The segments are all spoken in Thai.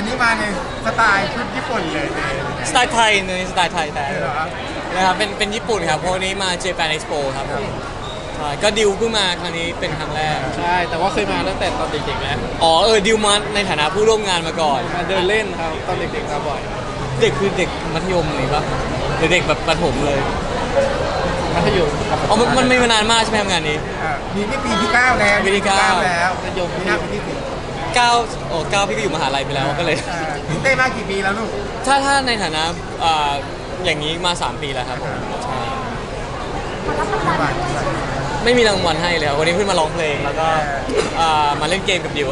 วันนี้มาในสไตล์ชุดญี่ปุ่นเลยเนี่ยสไตล์ไทยในสไตล์ไทยแต่เหรอนะครับเป็นเป็นญี่ปุ่นครับเพราะวันนี้มา Japan Expo ครับผมใช่ก็ดิวเพิ่งมาครั้งนี้เป็นครั้งแรก ใช่ แต่ว่าเคยมาตั้งแต่ตอนเด็กๆแล้วอ๋อเออดิวมาในฐานะผู้ร่วมงานมาก่อน มาเดินเล่นครับตอนเด็กๆมาบ่อยเด็กคือเด็กมัธยมเลยปะหรือเด็กแบบประถมเลยมัธยมอ๋อมันมันไม่มานานมากใช่ไหมครับงานนี้ เออมีนี่ปีที่เก้าแล้วปีที่เก้า แล้วมัธยมปีหน้าปีที่สิบ เก้าโอ้เก้าพี่ก็อยู่มหาลัยไปแล้วก็เลยเออพี่เต้มากี่ปีแล้วลูก ถ้าถ้าในฐานะอ่าอย่างนี้มา 3 ปีแล้วครับผมใช่ประมาณไม่มีรางวัลให้เลยครับวันนี้เพิ่งมาร้องเพลงแล้วก็อ่ามาเล่นเกมกับดิว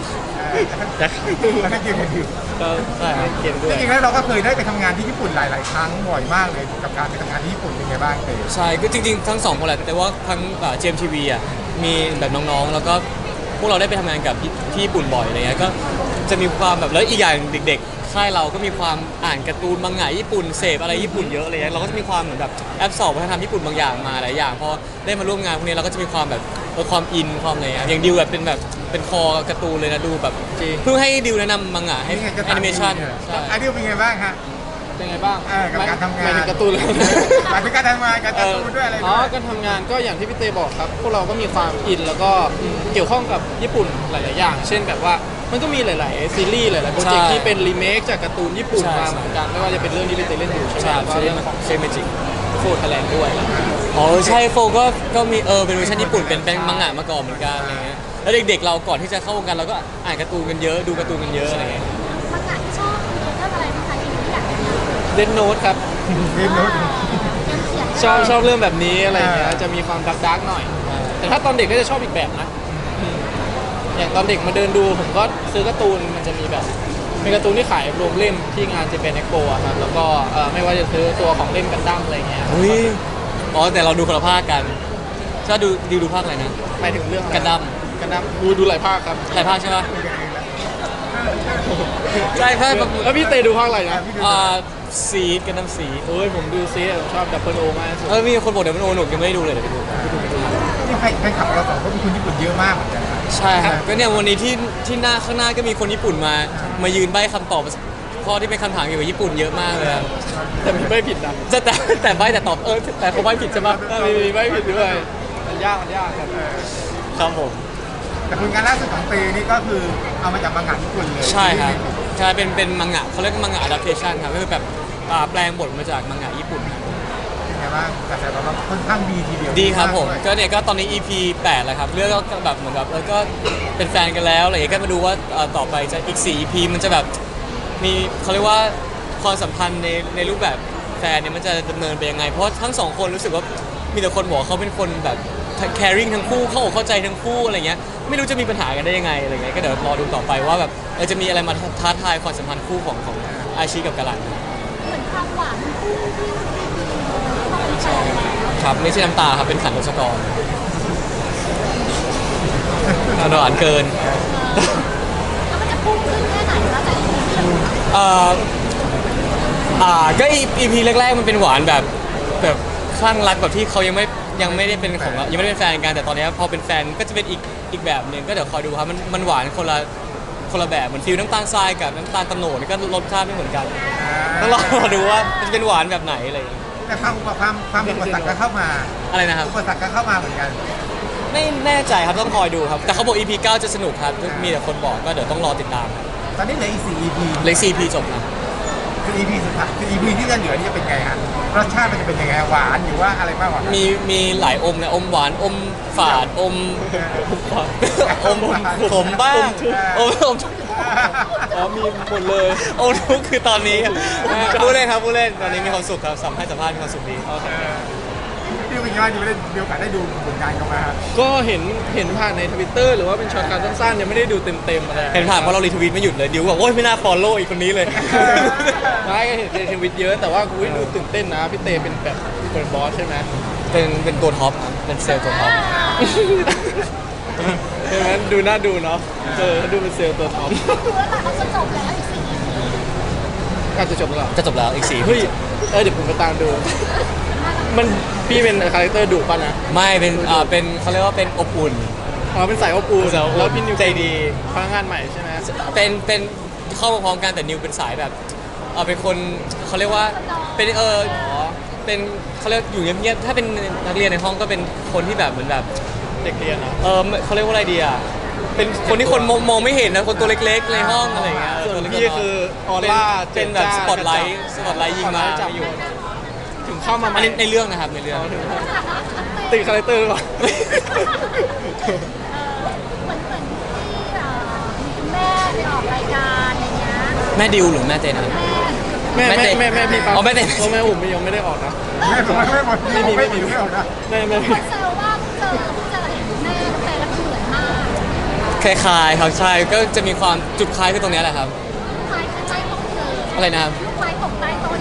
แล้วก็ยืนกันอยู่ก็ใช่ครับเกมด้วจยริงๆแล้วเราก็เคยได้ไปทำงานที่ญี่ปุ่นหลาย ๆ ครั้งบ่อยมากเลยกับการไปทำงานที่ญี่ปุ่นเป็นไงบ้างเต้ ใช่ก็จริงๆ ทั้งสองคนแหละแต่ว่าทั้งเจมทีวีอะมีแบบน้องๆ แล้วก็ พวกเราได้ไปทำงานกับที่ที่ญี่ปุ่นบ่อยอะไรเงี้ยก็จะมีความแบบแล้วอีกอย่างเด็กๆค่ายเราก็มีความอ่านการ์ตูนบางงะญี่ปุ่นเสพอะไรญี่ปุ่นเยอะอะไรเงี้ยเราก็จะมีความเหมือนแบบแอปสอบวัฒนธรรมญี่ปุ่นบางอย่างมาหลายอย่างพอได้มาร่วมงานพวกนี้เราก็จะมีความแบบเออความอินความอะไรเงี้ยอย่างดิวแบบเป็นแบบเป็นคอการ์ตูนเลยนะดูแบบจริง เพิ่งให้ดิวแนะนำบางงะให้นี่ไงจะแอนิเมชันใช่ไอ้ดิวเป็นไงบ้างฮะ เป็นไงบ้างเออกับการทำงาน หมายถึงการ์ตูนเลยหมายถึงการทำงานการการ์ตูนด้วยอะไรอ๋อด้วยการทำงานก็อย่างที่พี่เตบอกครับ พวกเราก็มีความอินแล้วก็เกี่ยวข้องกับญี่ปุ่นหลาย ๆ อย่าง เช่นแบบว่ามันก็มีหลาย ๆ ซีรีส์หลาย ๆ project ใช่ที่เป็นรีเมคจากการ์ตูนญี่ปุ่นใช่มาเหมือนกันไม่ว่าจะเป็นเรื่องที่พี่เตเล่นอยู่ใช่ไหมใช่แล้วก็ใช่เรื่องของเจมีไนน์โฟร์ทแถลงด้วย อ๋อใช่โฟร์ทก็ก็มีเออเป็นเวอร์ชันญี่ปุ่นเป็นเป็นมังงะมาก่อนเหมือนกันอะไรเงี้ยแล้วเด็กๆเราก่อนที่จะเข้าวงการเราก็อ่านการ์ตูนกันเยอะดูการ์ตูนกันเยอะอะไรเงี้ย เล่นโน้ตครับ เรียนรู้เกมเขียนชอบชอบเรื่องแบบนี้อะไรอย่างเงี้ยอ่าจะมีความดักดักๆหน่อย แต่ถ้าตอนเด็กก็จะชอบอีกแบบนะอืมอย่างตอนเด็กมาเดินดูผมก็ซื้อการ์ตูนมันจะมีแบบเป็นการ์ตูนที่ขายรวมเล่มที่งานจะเป็นเอ็กโปอะครับแล้วก็เอ่อไม่ว่าจะซื้อตัวของเล่มกันดั้มอะไรเงี้ยอุ้ยอ๋อแต่เราดูคนละภาคกันถ้าดูดิวดูภาคอะไรนะหมายถึงเรื่องอะไรกันดั้ม กันดั้มดูดูหลายภาคครับหลายภาคใช่ปะใช่ภาคแบบแล้วพี่เตดูภาคอะไรนะ อ่า สีดกันดั้มสีดโอ้ยผมดูซีผมชอบดับเบิลโอมากที่สุดเออมีคนบอกเดี๋ยวมันโอหนุกยังไม่ได้ดูเลยเดี๋ยวไปดูนี่ใครใครขับเราสองคนเป็นคนญี่ปุ่นเยอะมากเหมือนกันนะใช่ครับก็เนี่ยวันนี้ที่ที่หน้าข้างหน้าก็มีคนญี่ปุ่นมา มายืนใบ้คำตอบข้อที่เป็นคำถามเกี่ยวกับญี่ปุ่นเยอะมากเลยอะแต่มีไม่ผิดนะแต่แต่แต่ใบ้แต่ตอบเออแต่เขาใบ้ผิดใช่ปะเออมีมีไม่ผิดด้วยมันยากมันยากครับครับผมแต่ผลงานล่าสุดของเตนี่ก็คือเอามาจากมังงะญี่ปุ่นเลยใช่ครับ ใช่เป็นเป็นมังงะเขาเรียกว่ามังงะ adaptation ครับก็คือแบบอ่าแปลงบทมาจากมังงะญี่ปุ่นครับเป็นไงบ้างกระแสตอบรับค่อนข้างดีทีเดียวดีครับผมากก็เนี่ยก็ตอนนี้ EP 8แล้วครับเรื่องก็แบบเหมือนแบบเออก็เป็นแฟนกันแล้วอะไรอย่างเงี้ยก็มาดูว่าเอ่อต่อไปจะอีก 4 EP มันจะแบบมีเขาเรียกว่าความสัมพันธ์ในในรูปแบบแฟนเนี่ยมันจะดำเนินไปยังไง เพราะทั้งสองคนรู้สึกว่ามีแต่คนบอกว่าเขาเป็นคนแบบ caring ทั้งคู่เข้าอกเข้าใจทั้งคู่อะไรเงี้ยไม่รู้จะมีปัญหากันได้ยังไงอะไรเงี้ยก็เดี๋ยวรอดูต่อไปว่าแบบเออจะมีอะไรมาท้าทายความสัมพันธ์คู่ของของอาชีกับกาลันเหมือนความหวานคู่ที่เขาเป็นแฟนครับไม่ใช่น้ำตาครับเป็นขันรสกรหวานเกินแล้วมันจะพุ่งขึ้นแค่ไหนแล้วแต่เอ่ออ่าก็ EP แรกๆมันเป็นหวานแบบแบบคลั่งรักแบบที่เขายังไม่ ยังไม่ได้เป็นของเรายังไม่ได้เป็นแฟนกันแต่ตอนนี้พอเป็นแฟนก็จะเป็นอีกอีกแบบหนึ่งก็เดี๋ยวคอยดูครับมันมันหวานคนละคนละแบบเหมือน feel น้ำตาลทรายกับน้ำตาลโตนดนี่ก็รสชาติไม่เหมือนกันต้องรอดูว่ามันจะเป็นหวานแบบไหนอะไรอย่างเงี้ยแต่ความความความอุปสรรคก็เข้ามาอะไรนะครับอุปสรรคก็เข้ามาเหมือนกัน ไม่แน่ใจครับต้องคอยดูครับ แต่เขาบอก EP 9 จะสนุกครับมีแต่คนบอกก็เดี๋ยวต้องรอติดตามครับตอนนี้เหลืออีก4 EP เล็ก CP จบนะ คือ EP สุดท้ายคือ EP ที่จะเหลือนี่จะเป็นไงฮะรสชาติมันจะเป็นยังไงหวานหรือว่าอะไรมากกว่ากัน มีมีหลายอมนะอมหวานอมฝาดอมอมขมบ้างอมอมอ๋อมีหมดเลยอมทุกคือตอนนี้พูดเล่นครับพูดเล่นตอนนี้มีความสุขครับสัมภาษณ์สัมภาษณ์มีความสุขดีพี่เป็ นยังไงบ้างที่ไม่ได้มีโอกาสได้ดูผลงานเขามาฮะก็เห็นเห็นผ่านในทวิตเตอร์หรือว่าเป็นช็อตการสั้นๆยังไม่ได้ดูเต็มๆอะไรเห็นผ่านเพราะเรา retweetีตไม่หยุดเลยดิวบอกโอ๊ยไม่น่า follow อีกคนนี้เลยไม่ก็เห็นในทวิตเยอะแต่ว่ากูดูตื่นเต้นนะพี่เตเป็นแบบเป็น boss ใช่ไหมเป็นเป็นตัว top ครับเป็นเซลล์ตัว top ใช่ไหมดูน่าดูเนาะเออดูเป็นเซลล์ตัว top คือแล้วแต่เขาจะจบแล้วอีกสี่อาจจะจบแล้วเหรอจะจบแล้วอีกสี่เฮ้ยเออเดี๋ยวผมไปตามดู มันพี่เป็น character ดุป่ะนะไม่เป็นอ่าเป็นเขาเรียกว่าเป็นอบอุ่น อ๋อเป็นสายอบอุ่นสายอบอุ่นแล้วพี่นิวใจดี พนักงานใหม่ใช่ไหมเป็นเป็นเข้ามาพร้อมกันแต่นิวเป็นสายแบบเออเป็นคนเขาเรียกว่าเป็นเออเป็นเขาเรียกอยู่เงียบๆถ้าเป็นนักเรียนในห้องก็เป็นคนที่แบบเหมือนแบบเด็กเรียนนะเออเขาเรียกว่าอะไรดีอะเป็นคนที่คนมองมองไม่เห็นนะคนตัวเล็กๆในห้องอะไรอย่างเงี้ยส่วนตัวเล็กๆพี่คือออร่าเป็นแบบ spotlight spotlight ยิงมาจับไม่อยู่ถึง เข้ามาอันนี้ในเรื่องนะครับในเรื่องตี character หรือเปล่าเออเหมือนเหมือนที่เอ่อมีคุณแม่ไปออกรายการอะไรเงี้ยแม่ดิวหรือแม่เจนนะครับ แม่แม่แม่แม่เต้แม่แม่พี่ปั๊บอ๋อแม่เต้เพราะแม่อุ่มยังไม่ได้ออกนะไม่ไม่ไม่หมดไม่มีไม่มีไม่ออกนะแม่แม่คนแซวว่าเจอเจอเห็นแม่แต่ละเหมือนมากคล้ายๆครับใช่ก็จะมีความจุดคล้ายคือตรงเนี้ยแหละครับคล้ายคือใต้ต้นเลยอะไรนะครับ ลูกไม้ตกใต้ต้น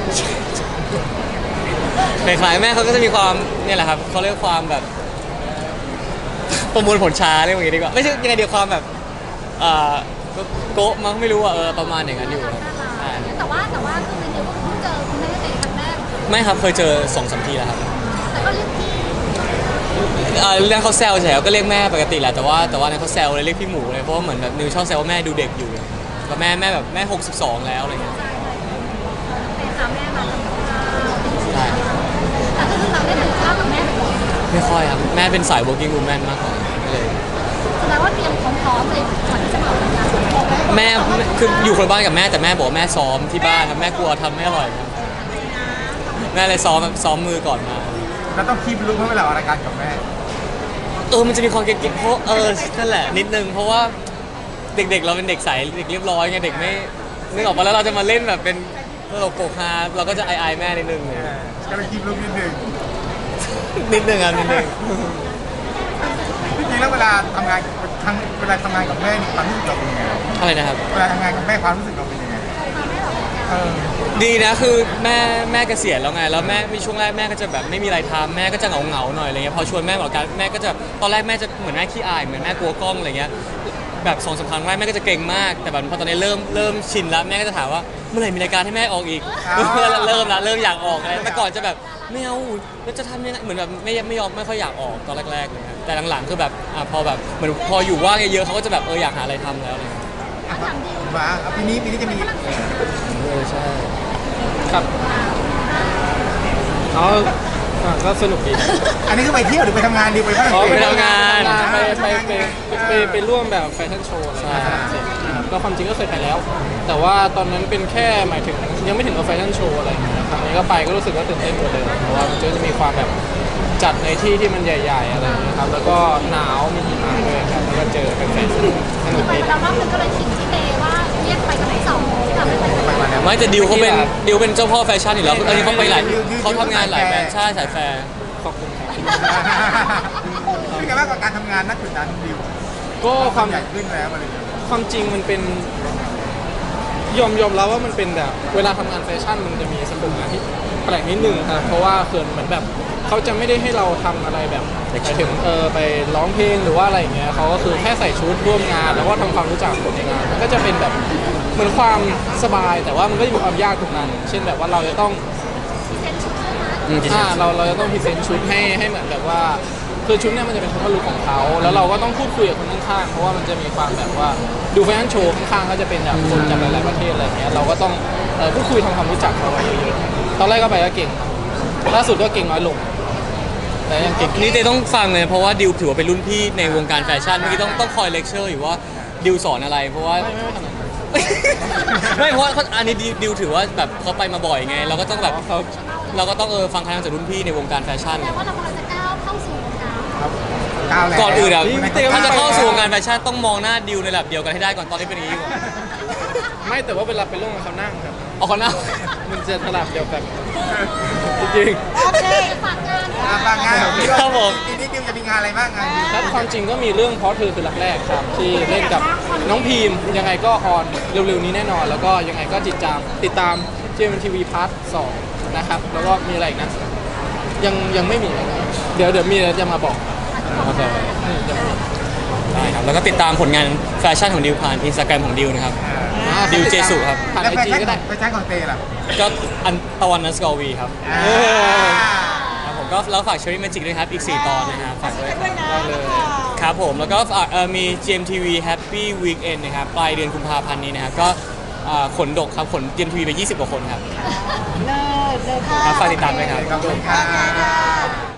คล้ายๆแม่เขาก็จะมีความเนี่ยแหละครับเขาเรียกความแบบ ประมวลผลช้าเรียกว่าอย่างนี้ดีกว่าไม่ใช่ยังไงเดียวความแบบเอ่อโกะมั้งไม่รู้อะเออประมาณอย่างนั้นอยู่ครับใช่แต่ว่าแต่ว่าคือเดี๋ยวเพิ่งเจอคุณแม่ในครั้งแรกไม่ครับเคยเจอสองสามทีแล้วครับแต่ก็เรียกพี่เอ่อเรื่องเขาแซวเฉยๆก็เรียกแม่ปกติแหละแต่ว่าแต่ว่าเนี่ยเขาแซวเลยเรียกพี่หมูเลยเพราะว่าเหมือนแบบนิวชอบแซวว่าแม่ดูเด็กอยู่แล้วแม่แม่แบบแม่ 62 แล้วอะไรเงี้ย ไปหาแม่มาทำข้าว ใช่ แต่ก็คือเราได้ทานข้าวกับแม่บ่อย ไม่ ค่อยครับแม่เป็นสาย working woman มากกว่าก็เลยแสดงว่าเตรียมพร้อมๆเลยก่อนที่จะมาออกรายการแม่แม่คืออยู่คนละบ้านกับแม่แต่แม่บอกว่าแม่ซ้อมที่บ้านครับแม่กลัวทำไม่อร่อยครับแม่เลยซ้อมแบบซ้อมมือก่อนมา แล้วต้องคีบลุกให้เวลาออกรายการกับแม่ เออ มันจะมีความเก่งๆเพราะเออ นั่นแหละ นิดนึง เพราะว่าเด็กๆ เราเป็นเด็กใส เด็กเรียบร้อยไง เด็กไม่นึกออกมาแล้วเราจะมาเล่นแบบเป็นตลกโปกฮาเราก็จะอายๆแม่นิดนึงเออก็เลยคีบลุกนิดนึง นิดนึงครับนิดนึงจริงๆแล้วเวลาทำงานทางเวลาทำงานกับแม่นี่ความรู้สึกเราเป็นยังไงอะไรนะครับ เวลาทำงานกับแม่ความรู้สึกเราเป็นยังไงเออดีนะคือแม่แม่เกษียณแล้วไงแล้วแม่มีช่วงแรกแม่ก็จะแบบไม่มีอะไรทำแม่ก็จะเหงาเหงาๆหน่อยอะไรเงี้ยพอชวนแม่บอกกันแม่ก็จะตอนแรกแม่จะเหมือนแม่ขี้อายเหมือนแม่กลัวกล้องอะไรเงี้ยแบบสองสามครั้งแรกแม่ก็จะเก่งมาก แต่แบบพอตอนนี้เริ่มเริ่มชินแล้วแม่ก็จะถามว่าเมื่อไหร่มีรายการให้แม่ออกอีก เริ่มละเริ่มอยากออกแล้วแต่ก่อนจะแบบ ไม่เอาแล้วจะทำยังไงเหมือนแบบไม่ไม่ยอมไม่ค่อยอยากออกตอนแรกๆเลยนะแต่หลังๆคือแบบอะพอแบบเหมือนพออยู่ว่างเยอะๆเขาก็จะแบบเอออยากหาอะไรทำแล้วอะไรเงี้ยถามดิวมาปีนี้ปีนี้จะมีเออใช่ครับเอาอะก็สนุกดี อันนี้คือไปเที่ยวหรือไปทำงานดีไปฝรั่งเศสอ๋อไปทำงานไปทำงานไปไปไปไปไปไปร่วมแบบแฟชั่นโชว์อะไรใช่เงี้ยครับ ก็ความจริงก็เคยไปแล้ว แต่ว่าตอนนั้นเป็นแค่หมายถึงยังไม่ถึงกับแฟชั่นโชว์อะไรอย่างเงี้ยครั้งนี้ก็ไปก็รู้สึกว่าตื่นเต้นกว่าเดิมเพราะว่ามันจะมีความแบบจัดในที่ที่มันใหญ่ๆอะไรอย่างเงี้ยครับแล้วก็หนาวมีหิมะด้วยครับแล้วก็เจอแฟนๆสนุกสนุกไปดีมาแล้วรอบนึงก็เลยขิงที่เตว่าเรียกไปกับทั้งสองที่ทำให้ไปกับไปมาแล้วไม่แต่ดิวเขาเป็นเมื่อกี้อะดิวเป็นเจ้าพ่อแฟชั่นอยู่แล้วอันนี้เขาไปหลายดิวดิวเขาทำงานหลายแบรนด์สายแฟร์ใช่สายแฟร์ขอบคุณครับเป็นไงบ้างกับการทำงานณจุดนั้นดิวก็ความใหญ่ขึ้นแล้วอะไรอย่างเงี้ย ความจริงมันเป็นยอมยอมรับว่ามันเป็นแบบเวลาทำงานแฟชั่นมันจะมีสกุลงานที่แปลกนิดนึงครับเพราะว่าเขินเหมือนแบบเขาจะไม่ได้ให้เราทำอะไรแบบหมายถึงเออไปร้องเพลงหรือว่าอะไรอย่างเงี้ยเขาก็คือแค่ใส่ชุดร่วมงาน แล้วก็ทำความรู้จักคนในงานมันก็จะเป็นแบบเหมือนความสบาย แต่ว่ามันก็จะมีความยากตรงนั้น เช่นแบบว่าเราจะต้อง present ชุดใช่ไหมอืมอ่าเราเราจะต้อง present ชุดให้ให้เหมือนแบบว่า คือชุดเนี่ยมันจะเป็นทัศน look ของเขา แล้วเราก็ต้องพูดคุยกับคนข้างๆ เพราะว่ามันจะมีความแบบว่าดูแฟชั่นโชว์ข้างๆ ก็จะเป็นแบบคนจากหลายๆประเทศอะไรเงี้ย เราก็ต้องเอ่อพูดคุยทำความรู้จักเขาไว้เยอะๆตอนแรกก็ไปก็เกร็งครับล่าสุดก็เกร็งน้อยลง แต่ยังเกร็งนี่เต้ต้องฟังเลยเพราะว่าดิวถือว่าเป็นรุ่นพี่ในวงการแฟชั่นเมื่อกี้ต้องต้องคอยเลคเชอร์อยู่ว่าดิวสอนอะไร เพราะว่า ไม่ไม่ไม่ขนาดนั้น ไม่เพราะว่าอันนี้ดิวดิวถือว่าแบบเขาไปมาบ่อยไง เราก็ต้องแบบเขาเราก็ต้องเออฟังคำจากรุ่นพี่ในวงการแฟชั่นแปลว่าเรากำลังจะก้าวเข้าสู่วงการ ครับ ก้าวแล้วก่อนอื่นอะนี่เต้ว่าถ้าจะเข้าสู่วงการแฟชั่นต้องมองหน้าดิวในระดับเดียวกันให้ได้ก่อนตอนที่เป็นอย่างนี้ก่อนไม่แต่ว่าเวลาไปร่วมกับเขานั่งครับเอาคนหน้ามันจะระดับเดียวกันจริงโอเคฝากงานอะบางงานของดิวครับผมปีนี้ดิวจะมีงานอะไรบ้างงานดิวๆครับความจริงก็มีเรื่องเพราะเธอคือรักแรกครับ ที่เล่นกับน้องพีมยังไงก็ออนเร็วๆนี้แน่นอน แล้วก็ยังไงก็ติดตามติดตาม JMTV Part 2นะครับ แล้วก็มีอะไรอีกนะยังยังไม่มีนะครับเดี๋ยวเดี๋ยวมีแล้วจะมาบอก โอเคอืมยังไม่มีได้ครับแล้วก็ติดตามผลงานแฟชั่นของดิวผ่านอินสตาแกรมของดิวนะครับอ่าดิวเจสุครับ ผ่านแล้วไอแฟจีชั่นก็ได้แฟชั่นของเตล่ะก็อันตะวันนัสกอวีครับอ่าเออครับผมก็แล้วฝากเชอรี่แมจิกด้วยครับ อีก 4 ตอนนะฮะฝากด้วยได้เลยครับผมแล้วก็ฝากเอ่อมี GMTV Happy Weekend นะครับปลายเดือนกุมภาพันธ์นี้นะครับก็อ่าขนดกครับ ขนเตรียมทีวีไป 20 กว่าคนครับเลิศเลิศค่ะครับฝากติดตามด้วยครับ ขอบคุณครับ